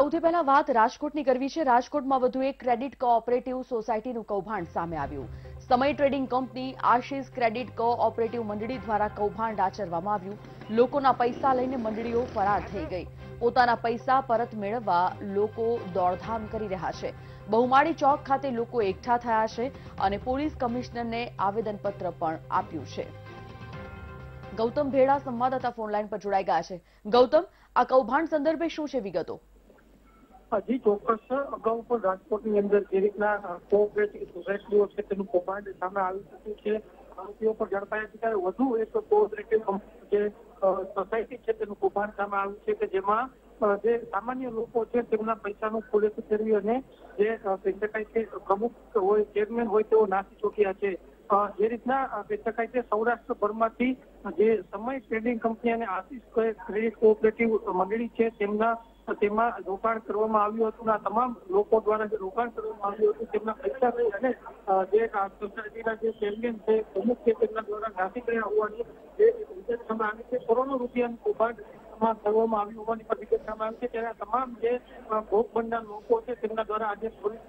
સૌથી પહેલા વાત રાજકોટની કરવી છે. રાજકોટમાં વધુ એક ક્રેડિટ કોઓપરેટિવ સોસાયટીનું કૌભાંડ સામે આવ્યું. સમય trading company Ashish credit cooperative મંડળી દ્વારા કૌભાંડ આચરવામાં આવ્યું. લોકોના પૈસા લઈને મંડળીઓ ફરાર થઈ ગઈ. પોતાના પૈસા પરત મેળવવા લોકો દોડધામ કરી રહ્યા છે. બહુમાળી ચોક ખાતે લોકો એકઠા થયા છે અને પોલીસ કમિશનરને આવેદનપત્ર પણ આપ્યું છે. ગૌતમ ભેડા સંવાદદાતા ફોનલાઈન પર જોડાઈ ગયા છે. ગૌતમ, આ કૌભાંડ સંદર્ભે શું છે વિગતો? હજી ચોક્કસ, અગાઉ પણ રાજકોટની અંદર જે રીતના કોઓપરેટિવ સોસાયટીઓ છે, તેનું કૌભાંડ સામે આવી ચૂક્યું છે. આરોપીઓ પર ઝડપાયા છે. ત્યારે વધુ એક કોઓપરેટિવ જે સોસાયટી છે, તેનું કૌભાંડ સામે આવ્યું છે કે જેમાં જે સામાન્ય લોકો છે, તેમના પૈસાનું ખોલેથી ફેરવી અને જે કહી કે પ્રમુખ હોય ચેરમેન હોય, તેઓ નાસી ચૂક્યા છે. જે રીતના કહી છે સૌરાષ્ટ્રભરમાંથી જે સમય ટ્રેડિંગ કંપની અને આશીષ ક્રેડિટ કોઓપરેટિવ મંડળી છે, તેમના તેમાં રોકાણ કરવામાં આવ્યું હતું આ તમામ લોકો દ્વારા જે રોકાણ કરવામાં આવ્યું હતું, તેમના પૈસા લઈ અને જે સોસાયટીના જે ચેરમેન છે, પ્રમુખ છે, તેમના દ્વારા નાસી ગયા હોવાની જે વિગત સામે આવી છે. કરોડો રૂપિયાનું કૌભાંડ કરવામાં આવ્યું હોવાની પણ વિગત સામે આવી છે. ત્યારે તમામ જે ભોગ બનનાર લોકો છે, તેમના દ્વારા આજે પોલીસ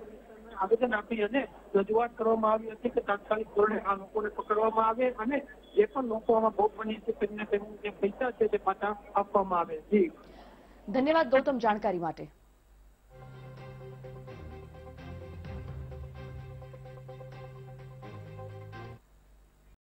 આવેદન આપી અને રજૂઆત કરવામાં આવી હતી કે તાત્કાલિક ધોરણે આ લોકોને પકડવામાં આવે અને જે પણ લોકો આમાં ભોગ બની છે, તેમને તેમના જે પૈસા છે તે પાછા આપવામાં આવે. જી. ધન્યવાદ ગૌતમ જાણકારી માટે.